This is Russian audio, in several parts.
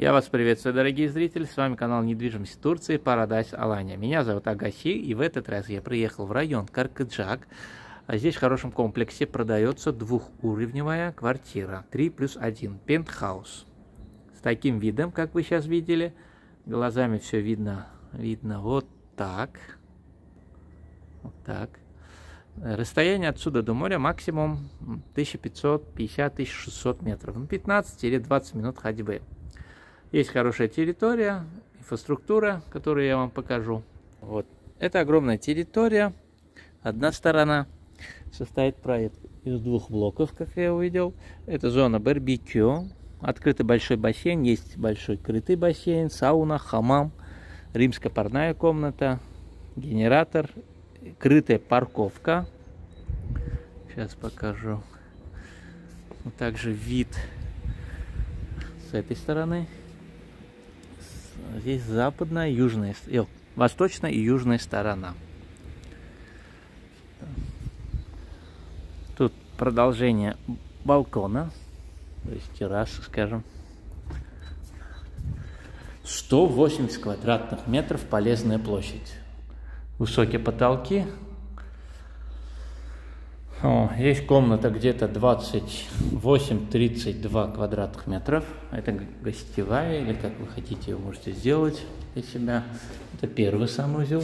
Я вас приветствую, дорогие зрители, с вами канал недвижимости Турции Paradise Алания. Меня зовут Агаси, и в этот раз я приехал в район Каркаджак. А здесь в хорошем комплексе продается двухуровневая квартира, 3 плюс 1, пентхаус. С таким видом, как вы сейчас видели, глазами все видно, видно вот так, вот так. Расстояние отсюда до моря максимум 1550-1600 метров, ну 15 или 20 минут ходьбы. Есть хорошая территория, инфраструктура, которую я вам покажу. Вот. Это огромная территория. Одна сторона состоит проект из двух блоков, как я увидел. Это зона барбекю. Открытый большой бассейн. Есть большой крытый бассейн, сауна, хамам, римская парная комната, генератор, крытая парковка. Сейчас покажу. Также вид с этой стороны здесь западная, южная, э, восточная и южная сторона. Тут продолжение балкона, то есть террасы, скажем. 180 квадратных метров полезная площадь. Высокие потолки, о, есть комната где-то 28-32 квадратных метров. Это гостевая, или как вы хотите, вы можете сделать для себя. Это первый санузел.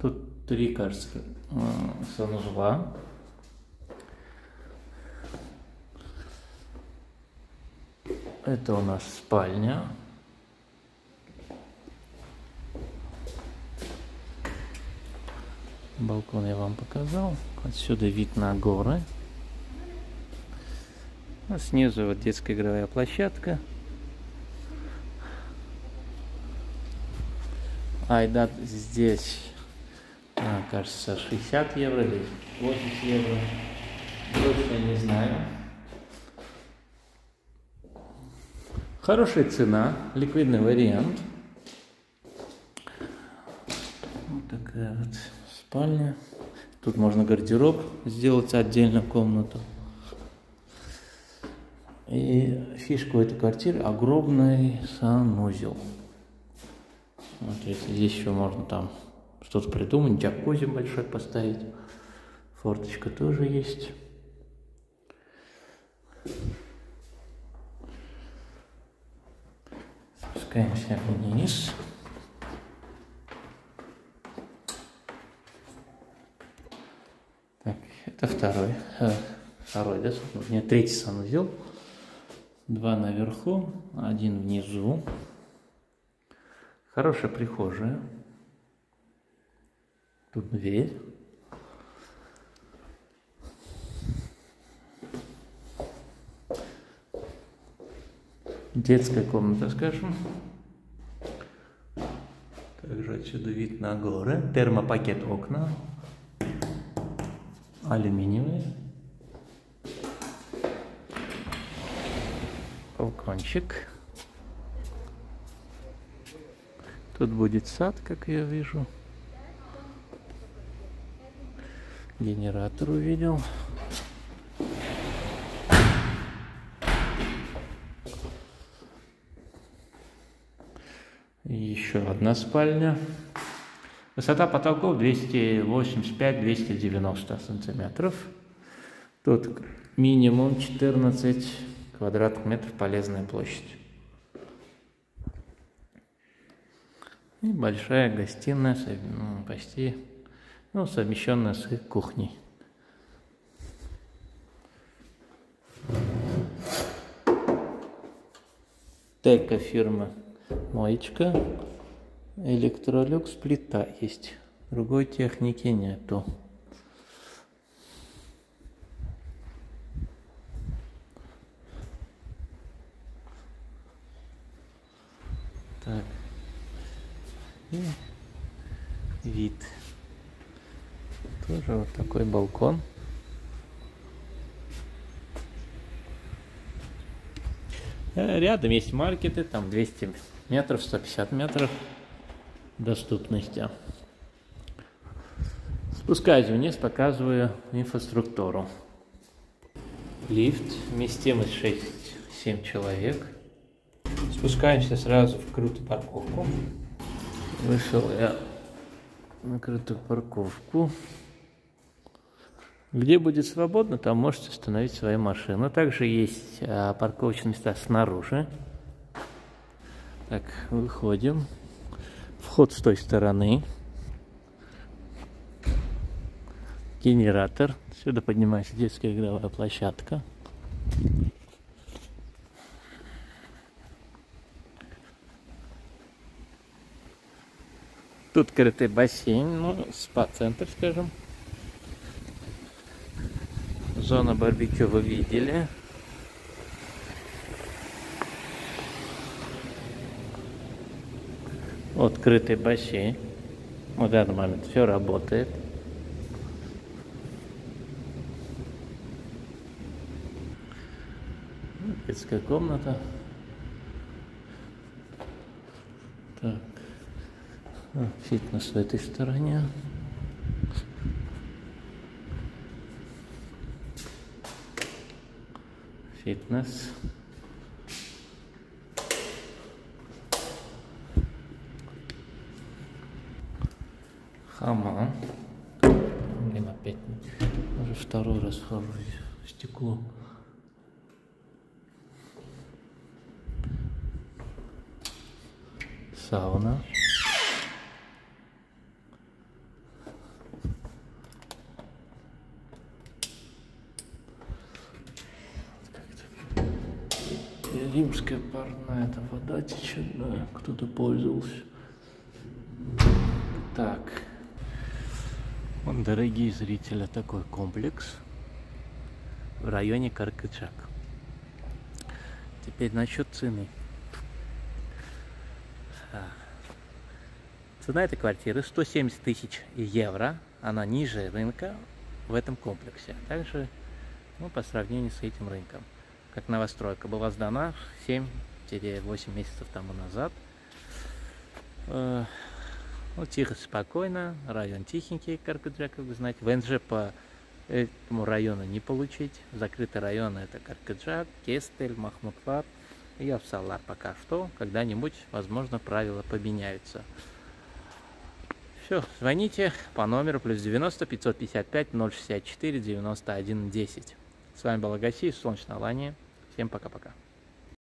Тут три, кажется, э, санузла. Это у нас спальня. Балкон я вам показал. Отсюда вид на горы. А снизу вот детская игровая площадка. Айдат здесь, а, кажется, 60 евро или 80 евро. Точно не знаю. Хорошая цена, ликвидный вариант. Вот такая вот спальня. Тут можно гардероб сделать отдельно комнату. И фишка этой квартиры огромный санузел. Вот если здесь еще можно там что-то придумать, джакузи большой поставить. Форточка тоже есть. Спускаемся вниз. Это второй. Э, второй, да? Нет, третий санузел. Два наверху, один внизу. Хорошая прихожая. Тут дверь. Детская комната, скажем. Также отсюда вид на горы. Термопакет окна алюминиевые. Балкончик. Тут будет сад, как я вижу. Генератор увидел. Еще одна спальня. Высота потолков 285-290 сантиметров. Тут минимум 14 квадратных метров полезная площадь. И большая гостиная, ну, почти ну, совмещенная с кухней. Тека фирма Моечка. Электролюкс плита есть. Другой техники нету. Так. И вид. Тоже вот такой балкон. Э, рядом есть маркеты, там 200 метров, 150 метров доступности. Спускаюсь вниз, показываю инфраструктуру. Лифт, вместимость 6-7 человек. Спускаемся сразу в крутую парковку. Вышел я на крутую парковку. Где будет свободно, там можете остановить свою машину. Также есть а, парковочные места снаружи. Так, выходим. Вход с той стороны. Генератор. Сюда поднимается детская игровая площадка. Тут крытый бассейн, ну, спа-центр, скажем. Зона барбекю вы видели. Открытый бассейн. В данный момент все работает. Детская комната. Так. Фитнес в этой стороне. Фитнес. Хамам. Блин, опять уже второй раз вхожу в стекло. Сауна. Римская парная, это вода течет, кто-то пользовался. Так. Вот, дорогие зрители, такой комплекс в районе Каркачак. Теперь насчет цены. А. Цена этой квартиры 170 тысяч евро. Она ниже рынка в этом комплексе. Также ну, по сравнению с этим рынком. Как новостройка была сдана 7-8 месяцев тому назад. Ну, тихо, спокойно. Район тихенький, Каркаджа, как вы знаете. ВНЖ по этому району не получить. Закрытый район это Каркаджак, Кестель, Махмудпад и Авсалар пока что. Когда-нибудь, возможно, правила поменяются. Все, звоните по номеру плюс 90 555 064 91 10. С вами был Агаси из Солнечной Алании. Всем пока-пока.